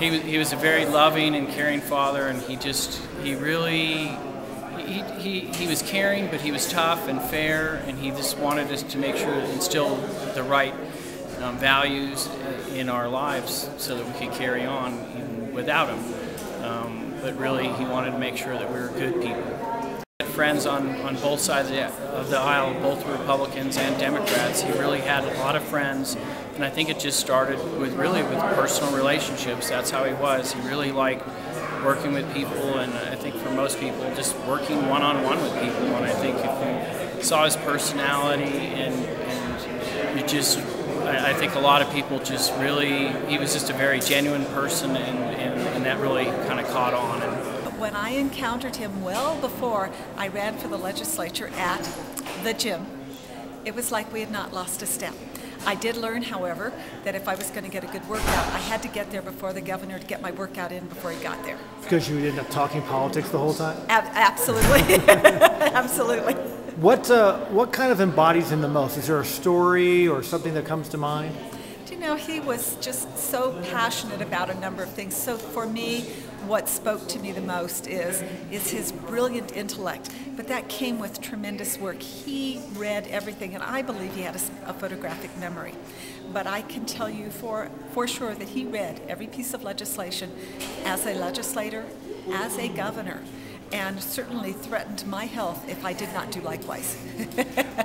he was he was a very loving and caring father, and he just he really. He, he, he was caring, but he was tough and fair, and he just wanted us to make sure to instill the right um, values in our lives so that we could carry on without him. Um, but really, he wanted to make sure that we were good people. Friends on, on both sides of the, aisle, both Republicans and Democrats. He really had a lot of friends, and I think it just started with really with personal relationships. That's how he was. He really liked working with people, and I think for most people, just working one on one with people. And I think if you saw his personality and, and you just I, think a lot of people just really, he was just a very genuine person, and, and, and that really kind of caught on. And when I encountered him well before I ran for the legislature at the gym, it was like we had not lost a step. I did learn, however, that if I was going to get a good workout, I had to get there before the governor to get my workout in before he got there. Because you ended up talking politics the whole time? Ab absolutely. absolutely. What, uh, what kind of embodies him the most? Is there a story or something that comes to mind? You know, he was just so passionate about a number of things. So for me, what spoke to me the most is, is his brilliant intellect. But that came with tremendous work. He read everything, and I believe he had a, a photographic memory. But I can tell you for, for sure that he read every piece of legislation as a legislator, as a governor and certainly threatened my health if I did not do likewise.